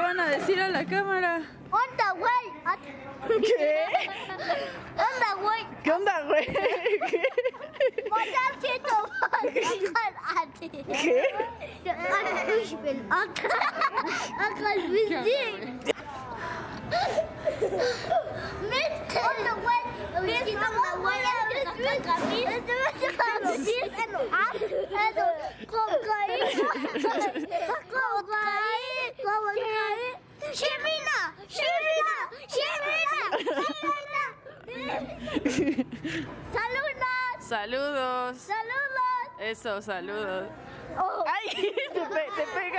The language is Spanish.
van a decir a la cámara? Onda, güey. ¿Qué? Onda, güey. ¿Qué onda, güey? ¿Qué? ¿Qué? Shirina! Shirina! Shirina! ¡Saludos! Saludos. ¡Saludos! Eso, saludos. Oh. ¡Ay!